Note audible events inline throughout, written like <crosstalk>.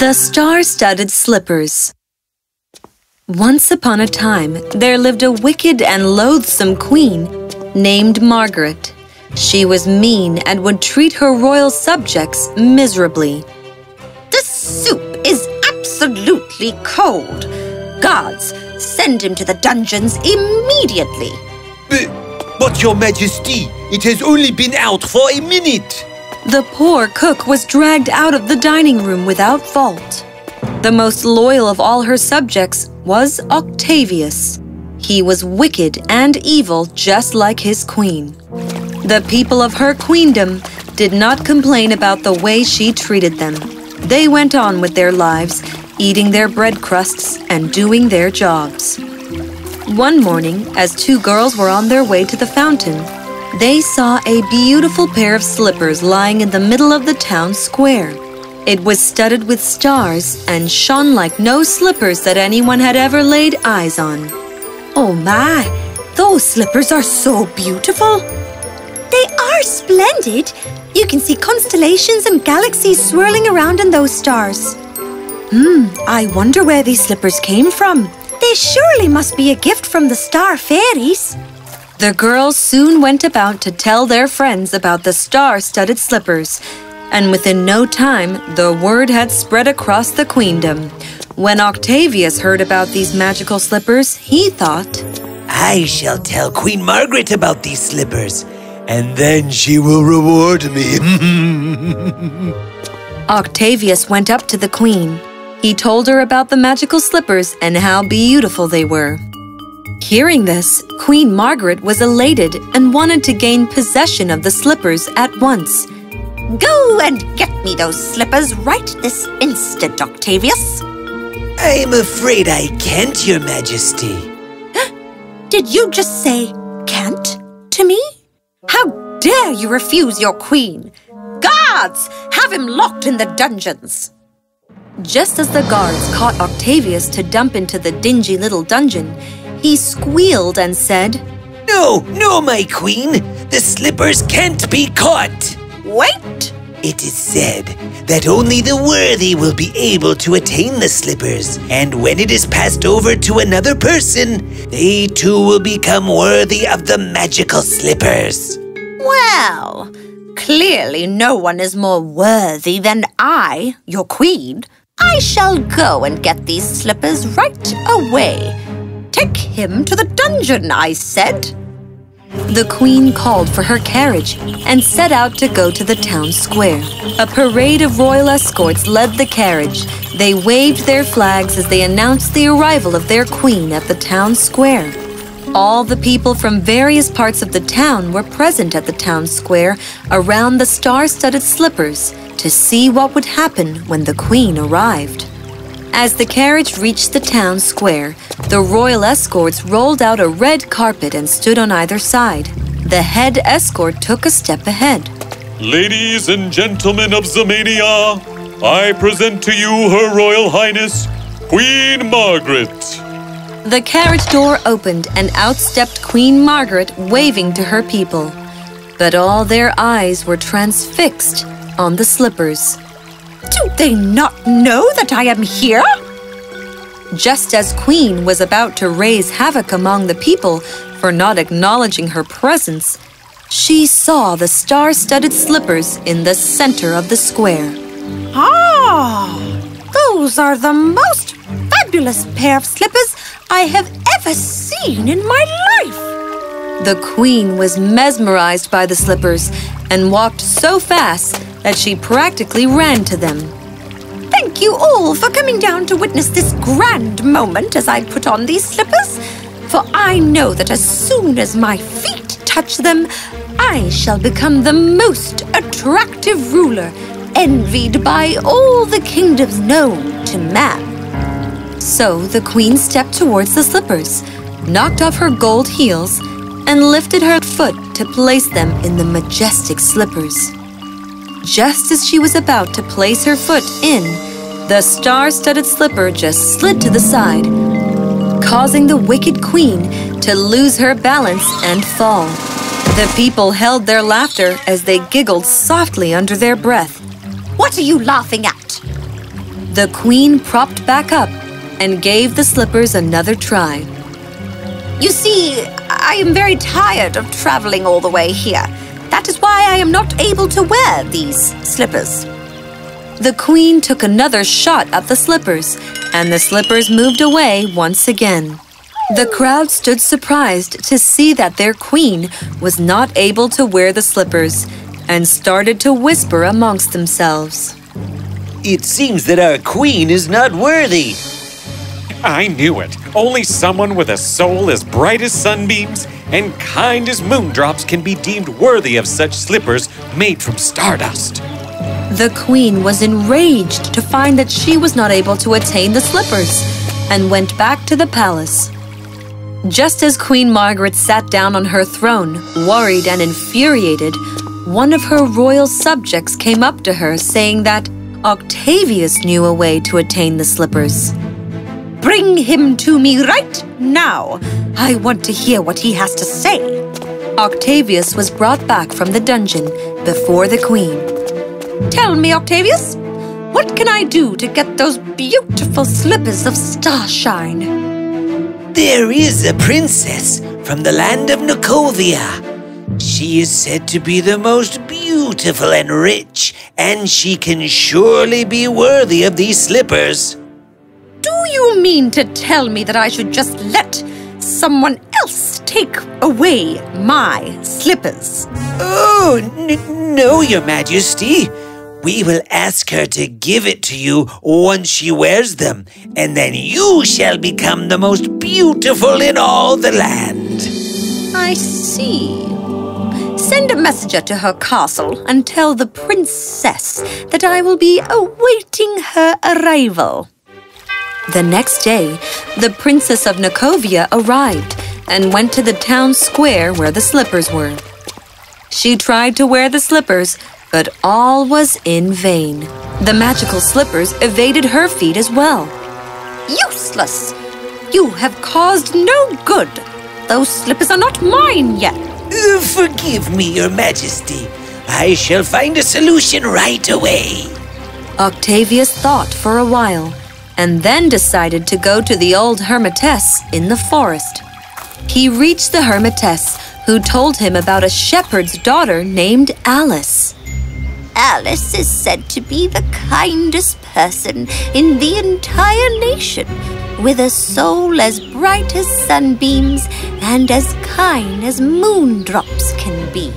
The Star-Studded Slippers Once upon a time, there lived a wicked and loathsome queen named Margaret. She was mean and would treat her royal subjects miserably. The soup is absolutely cold. Guards, send him to the dungeons immediately. But your majesty, it has only been out for a minute. The poor cook was dragged out of the dining room without fault. The most loyal of all her subjects was Octavius. He was wicked and evil just like his queen. The people of her queendom did not complain about the way she treated them. They went on with their lives, eating their bread crusts and doing their jobs. One morning, as two girls were on their way to the fountain, they saw a beautiful pair of slippers lying in the middle of the town square. It was studded with stars and shone like no slippers that anyone had ever laid eyes on. Oh my, those slippers are so beautiful. They are splendid. You can see constellations and galaxies swirling around in those stars. Hmm, I wonder where these slippers came from. They surely must be a gift from the star fairies. The girls soon went about to tell their friends about the star-studded slippers, and within no time the word had spread across the queendom. When Octavius heard about these magical slippers, he thought, I shall tell Queen Margaret about these slippers, and then she will reward me. <laughs> Octavius went up to the queen. He told her about the magical slippers and how beautiful they were. Hearing this, Queen Margaret was elated and wanted to gain possession of the slippers at once. Go and get me those slippers right this instant, Octavius. I'm afraid I can't, Your Majesty. Did you just say can't to me? How dare you refuse your queen? Guards, have him locked in the dungeons. Just as the guards caught Octavius to dump into the dingy little dungeon, he squealed and said, No, no, my queen! The slippers can't be caught! Wait! It is said that only the worthy will be able to attain the slippers, and when it is passed over to another person, they too will become worthy of the magical slippers. Well, clearly no one is more worthy than I, your queen. I shall go and get these slippers right away. Take him to the dungeon, I said. The queen called for her carriage and set out to go to the town square. A parade of royal escorts led the carriage. They waved their flags as they announced the arrival of their queen at the town square. All the people from various parts of the town were present at the town square around the star-studded slippers to see what would happen when the queen arrived. As the carriage reached the town square, the royal escorts rolled out a red carpet and stood on either side. The head escort took a step ahead. Ladies and gentlemen of Zamania, I present to you Her Royal Highness, Queen Margaret. The carriage door opened and out stepped Queen Margaret waving to her people. But all their eyes were transfixed on the slippers. Do they not know that I am here? Just as Queen was about to raise havoc among the people for not acknowledging her presence, she saw the star-studded slippers in the center of the square. Ah, those are the most fabulous pair of slippers I have ever seen in my life. The queen was mesmerized by the slippers and walked so fast that she practically ran to them. Thank you all for coming down to witness this grand moment as I put on these slippers, for I know that as soon as my feet touch them, I shall become the most attractive ruler, envied by all the kingdoms known to man. So the queen stepped towards the slippers, knocked off her gold heels, and lifted her foot to place them in the majestic slippers. Just as she was about to place her foot in, the star-studded slipper just slid to the side, causing the wicked queen to lose her balance and fall. The people held their laughter as they giggled softly under their breath. What are you laughing at? The queen propped back up and gave the slippers another try. You see, I am very tired of traveling all the way here. That is why I am not able to wear these slippers. The queen took another shot at the slippers, and the slippers moved away once again. The crowd stood surprised to see that their queen was not able to wear the slippers and started to whisper amongst themselves. It seems that our queen is not worthy. I knew it. Only someone with a soul as bright as sunbeams and kind as moondrops can be deemed worthy of such slippers made from stardust. The queen was enraged to find that she was not able to attain the slippers and went back to the palace. Just as Queen Margaret sat down on her throne, worried and infuriated, one of her royal subjects came up to her saying that Octavius knew a way to attain the slippers. Bring him to me right now. I want to hear what he has to say. Octavius was brought back from the dungeon before the queen. Tell me, Octavius, what can I do to get those beautiful slippers of starshine? There is a princess from the land of Nikovia. She is said to be the most beautiful and rich, and she can surely be worthy of these slippers. You mean to tell me that I should just let someone else take away my slippers? Oh, no, Your Majesty. We will ask her to give it to you once she wears them, and then you shall become the most beautiful in all the land. I see. Send a messenger to her castle and tell the princess that I will be awaiting her arrival. The next day, the princess of Nikovia arrived and went to the town square where the slippers were. She tried to wear the slippers, but all was in vain. The magical slippers evaded her feet as well. Useless! You have caused no good. Those slippers are not mine yet. Uh, forgive me, Your Majesty. I shall find a solution right away. Octavius thought for a while and then decided to go to the old hermitess in the forest. He reached the hermitess, who told him about a shepherd's daughter named Alice. Alice is said to be the kindest person in the entire nation, with a soul as bright as sunbeams and as kind as moondrops can be.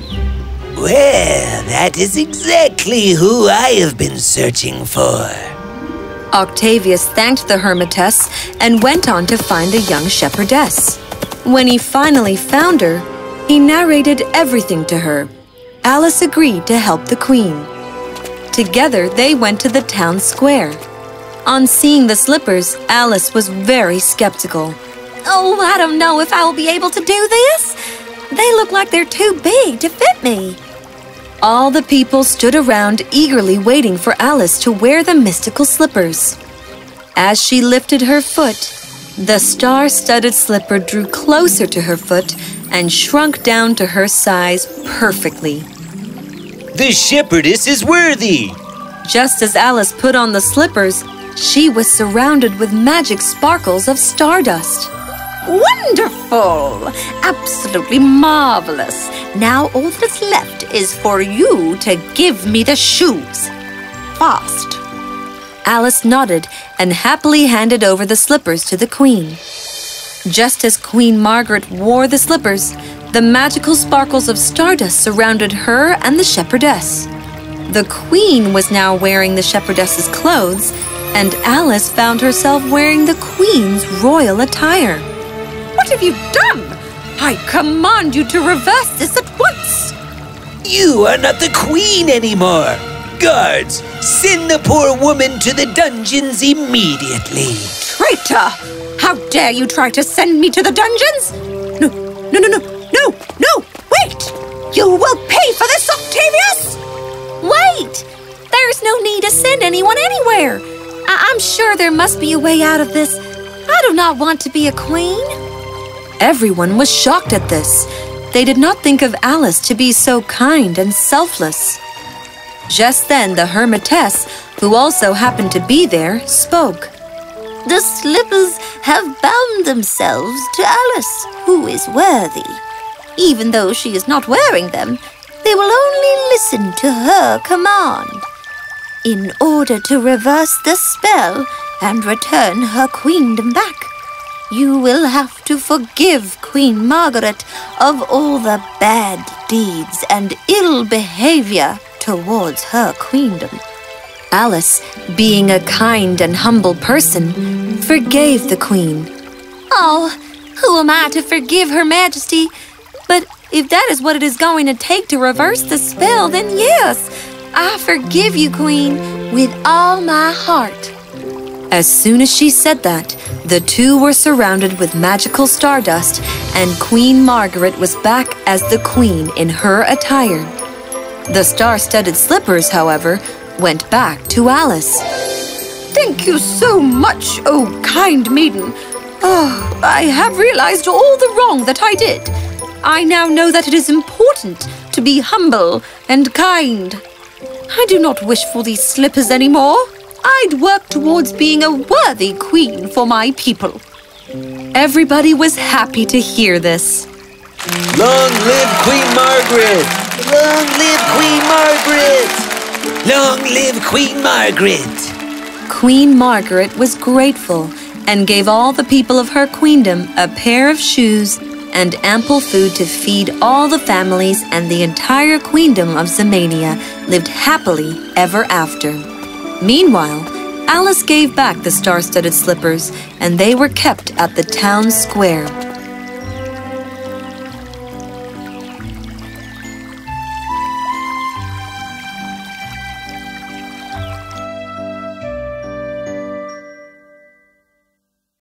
Well, that is exactly who I have been searching for. Octavius thanked the hermitess and went on to find the young shepherdess. When he finally found her, he narrated everything to her Alice agreed to help the queen. Together, they went to the town square. On seeing the slippers, Alice was very skeptical. Oh, I don't know if I will be able to do this. They look like they're too big to fit me. All the people stood around eagerly waiting for Alice to wear the mystical slippers. As she lifted her foot, the star studded slipper drew closer to her foot and shrunk down to her size perfectly. The shepherdess is worthy! Just as Alice put on the slippers, she was surrounded with magic sparkles of stardust. Wonderful! Absolutely marvelous. Now all that's left is for you to give me the shoes. Fast. Alice nodded and happily handed over the slippers to the queen. Just as Queen Margaret wore the slippers, the magical sparkles of stardust surrounded her and the shepherdess. The queen was now wearing the shepherdess's clothes, and Alice found herself wearing the queen's royal attire. What have you done? I command you to reverse this at once! You are not the queen anymore! Guards, send the poor woman to the dungeons immediately! Traitor! How dare you try to send me to the dungeons? No, no, no, no, no, no! Wait! You will pay for this, Octavius! Wait! There's no need to send anyone anywhere. I- I'm sure there must be a way out of this. I do not want to be a queen. Everyone was shocked at this. they did not think of Alice to be so kind and selfless. Just then, the hermitess, who also happened to be there, spoke. The slippers have bound themselves to Alice, who is worthy. Even though she is not wearing them, they will only listen to her command. In order to reverse the spell and return her queendom back, you will have to forgive Queen Margaret of all the bad deeds and ill behavior towards her queendom. Alice, being a kind and humble person, forgave the queen. Oh, who am I to forgive Her Majesty? But if that is what it is going to take to reverse the spell, then yes, I forgive you, Queen, with all my heart. As soon as she said that, the two were surrounded with magical stardust, and Queen Margaret was back as the queen in her attire. The star studded slippers, however, went back to Alice. Thank you so much, oh kind maiden. Oh, I have realized all the wrong that I did. I now know that it is important to be humble and kind. I do not wish for these slippers anymore. I'd work towards being a worthy queen for my people. Everybody was happy to hear this. Long live Queen Margaret! Long live Queen Margaret! Long live Queen Margaret! Queen Margaret was grateful and gave all the people of her queendom a pair of shoes and ample food to feed all the families, and the entire queendom of Zemania lived happily ever after. Meanwhile, Alice gave back the star studded slippers, and they were kept at the town square.